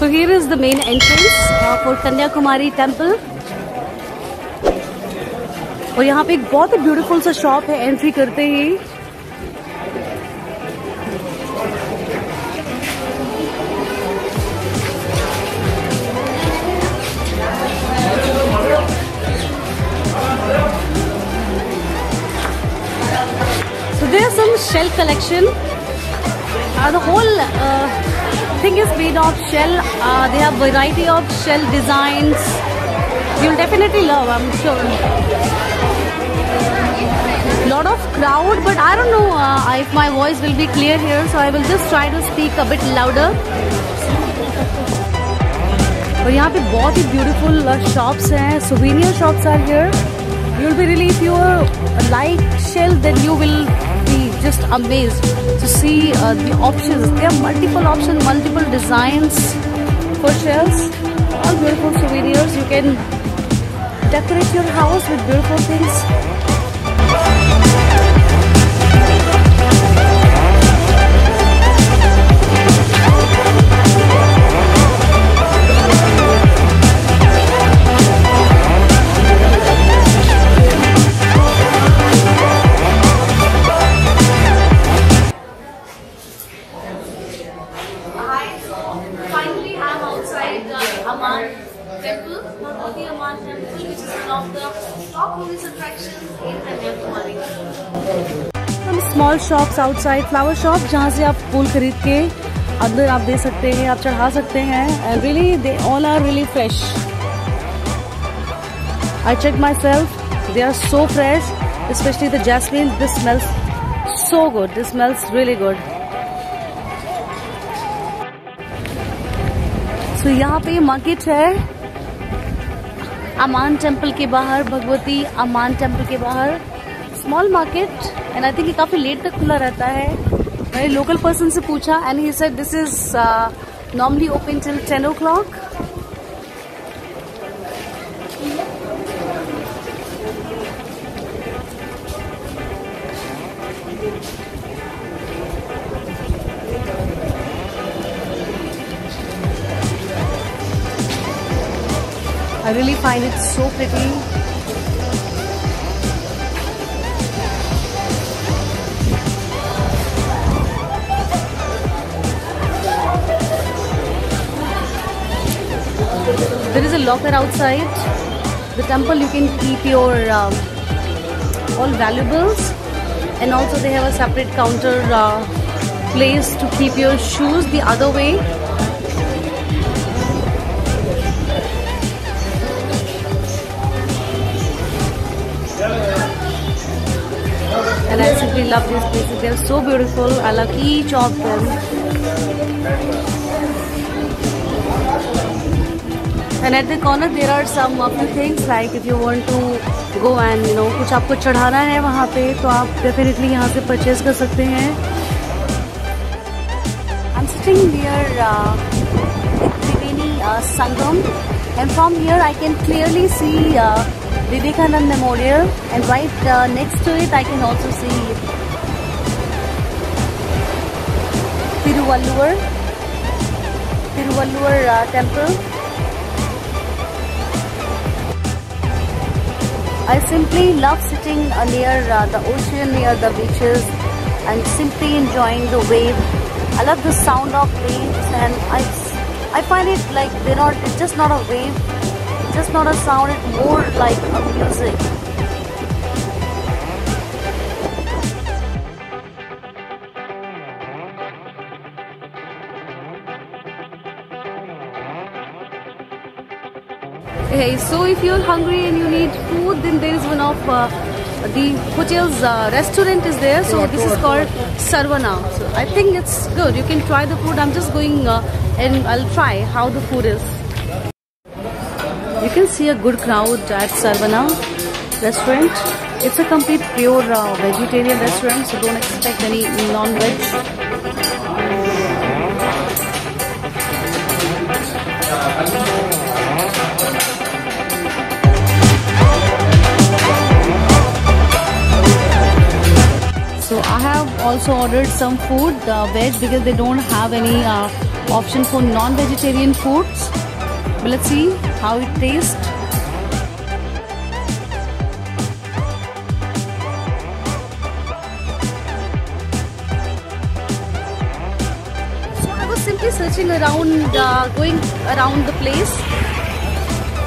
So here is the main entrance uh, for Kanyakumari temple. और यहाँ पे एक बहुत ही ब्यूटीफुल सा शॉप है एंट्री करते ही So there's some shell collection. Uh, uh, thing is made of shell. Uh, they have variety of shell designs. You'll definitely love, I'm sure. Lot of crowd, but I don't know uh, if my voice will be clear here, so I will just try to speak a bit louder. और यहाँ पे बहुत ही beautiful shops हैं souvenir shops are here. You'll be really if you like shell, then you will be just amazed to see uh, the options. There are multiple options, multiple designs for shells. All beautiful souvenirs. You can decorate your house with beautiful things. outside the uh, Amman temple, not only Amman temple, which is one of the top tourist attractions in Kanyakumari. Small shops outside flower shop जहाँ से आप फूल खरीद के अंदर आप दे सकते हैं आप चढ़ा सकते हैं really they all are really fresh I check my self they are so fresh specially the jasmine this smells so good this smells really good so so, यहाँ पे मार्केट है। अमान टेंपल के बाहर भगवती अमान टेंपल के बाहर। Small market and I think ये काफ़ी late तक खुला रहता है। मैंने लोकल पर्सन से पूछा and he said this is normally open till ten o'clock I really find it so pretty. There is a locker outside the temple. You can keep your um, all valuables, and also they have a separate counter uh, place to keep your shoes. The other way, and I simply love these places. They're so beautiful. I love each of them. And at the corner there are some of the things like if you want to go and you know कुछ आपको चढ़ाना है वहाँ पे तो आप definitely यहाँ से purchase कर सकते हैं. I'm sitting near uh, uh, Sangam and from here I can clearly see uh, Vivekanand Memorial and right uh, next to it I can also see Tiruvalluvar Tiruvalluvar uh, temple. I simply love sitting uh, near uh, the ocean, near the beaches and simply enjoying the wave. I love the sound of waves and I, I find it like they're not, it's just not a wave just not a sound, more like a music. Hey, so if you're hungry and you need food, then there is one of uh, the hotel's uh, restaurant is there. So this is called Sarvana. So I think it's good. You can try the food. I'm just going uh, and I'll try how the food is. You can see a good crowd at Sarvana restaurant. It's a complete pure uh, vegetarian restaurant, so don't expect any non-veg. So I have also ordered some food, the veg, because they don't have any uh, option for non-vegetarian foods. But let's see how it tastes. So I was simply searching around, uh, going around the place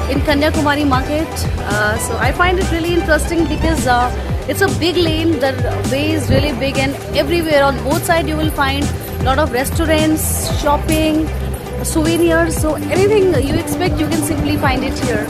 in Kanyakumari market. Uh, so I find it really interesting because uh, it's a big lane. The way is really big, and everywhere on both sides you will find a lot of restaurants, shopping, souvenirs. So anything you expect, you can simply find it here.